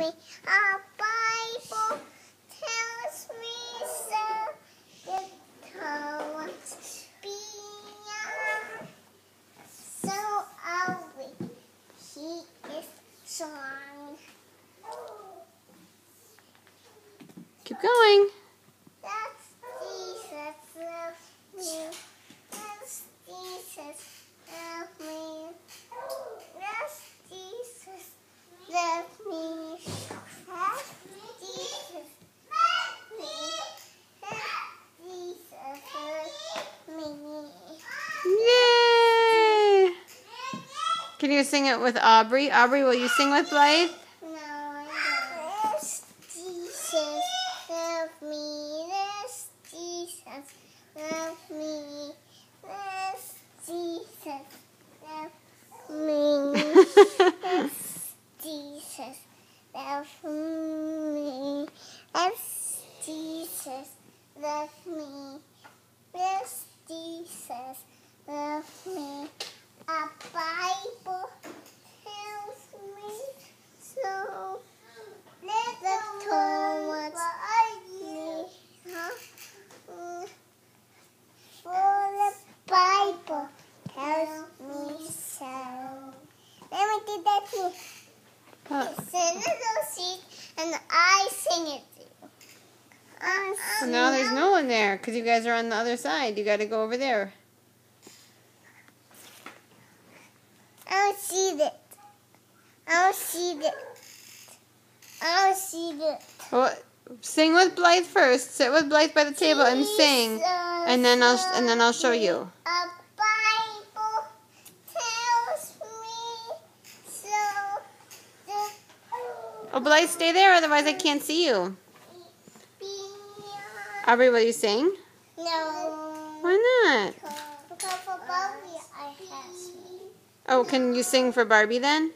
me. A Bible tells me so. The tones beyond. So are we. He is strong. Keep going. That's Jesus loves me. That's Jesus loves me. That's Jesus loves me. That's Jesus loves me. That's Jesus loves me. Yay! Can you sing it with Aubrey? Aubrey, will you sing with Blythe? Love me. A Bible tells me so. Let the towards me. Huh? Mm. For the Tells me so. Let me do that too. It's a little seed, and I sing it to you. Um, well, now there's no one there because you guys are on the other side. You got to go over there. I'll see it. I'll see it. I'll see it. Well, sing with Blythe first. Sit with Blythe by the table and sing, and then I'll and then I'll show you. A Bible tells me so. The Oh, Blythe, stay there, otherwise I can't see you. Aubrey, will you sing? No. Why not? Because for Bobby, I have. Oh, can you sing for Barbie then?